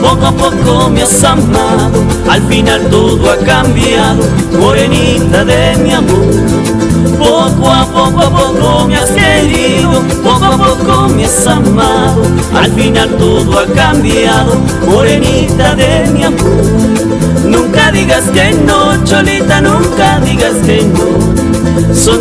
poco a poco me has amado, al final todo ha cambiado, morenita de mi amor. Poco a poco a poco me has querido, poco a poco me has amado, al final todo ha cambiado, morenita de mi amor. Nunca digas que no, cholita, nunca digas que no.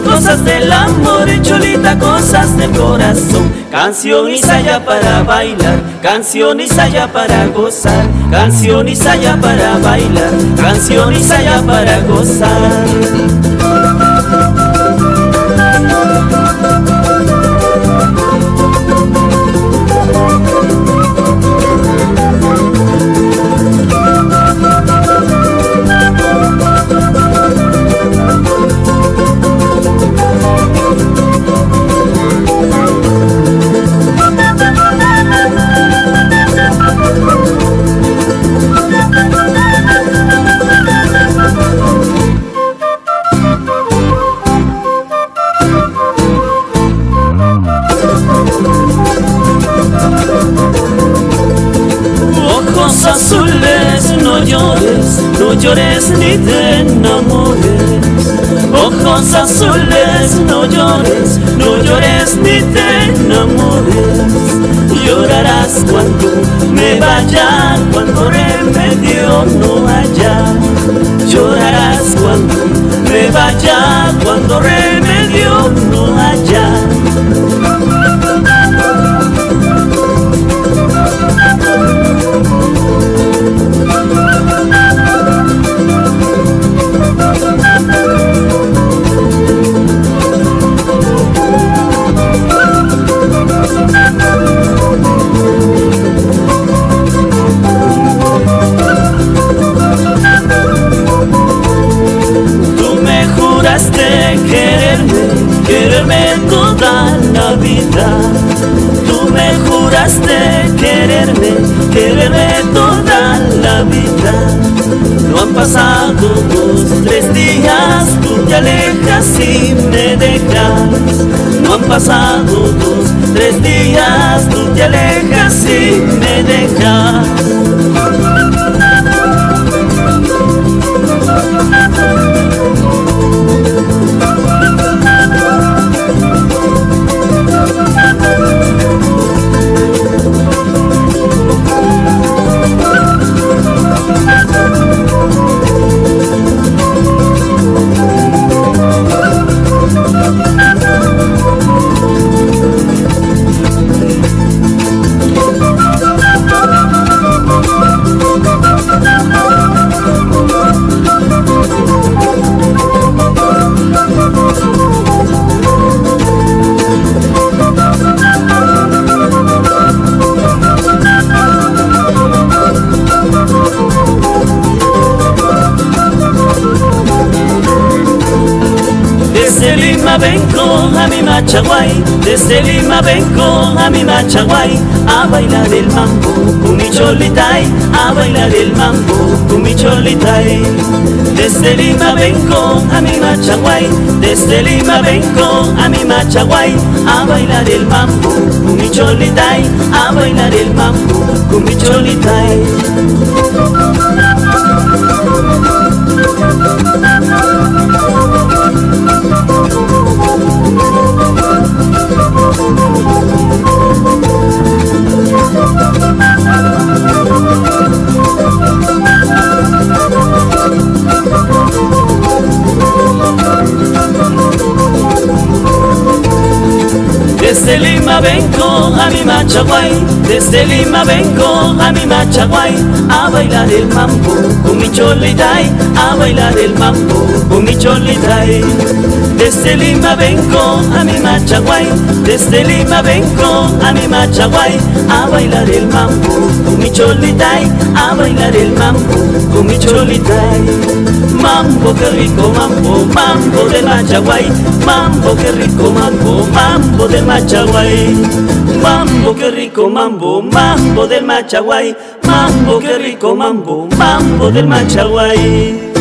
Cosas del amor, cholita, cosas del corazón. Canción y saya para bailar, canción y saya para gozar, canción y saya para bailar, canción y saya para gozar. Llores, ni te enamores. Ojos azules, no llores, no llores ni te enamores. Llorarás cuando me vaya, cuando remedio no haya. Llorarás cuando me vaya, cuando remedio no haya. Toda la vida. Tú me juraste quererme, quererme toda la vida. No han pasado dos, tres días, tú te alejas y me dejas. No han pasado dos, tres días, tú te alejas y me dejas. Desde Lima vengo a mi Machaguay, desde Lima vengo a mi Machaguay, a bailar el mambo con mi cholitay, a bailar el mambo con mi cholitay. Desde Lima vengo a mi Machaguay, desde Lima vengo a mi Machaguay, a bailar el mambo con mi cholitay, a bailar el mambo con mi cholitay. Desde Lima vengo a mi Machaguay, desde Lima vengo a mi Machaguay, a bailar el mambo con mi cholitay, a bailar el mambo con mi cholitay. Desde Lima vengo a mi Machaguay, desde Lima vengo a mi Machaguay, a bailar el mambo con mi cholitay, a bailar el mambo con mi cholitay. Mambo, qué rico mambo, mambo del Machaguay, mambo, qué rico mambo, mambo del Machaguay. Mambo, qué rico mambo, mambo del Machaguay, mambo, qué rico mambo, mambo del Machaguay.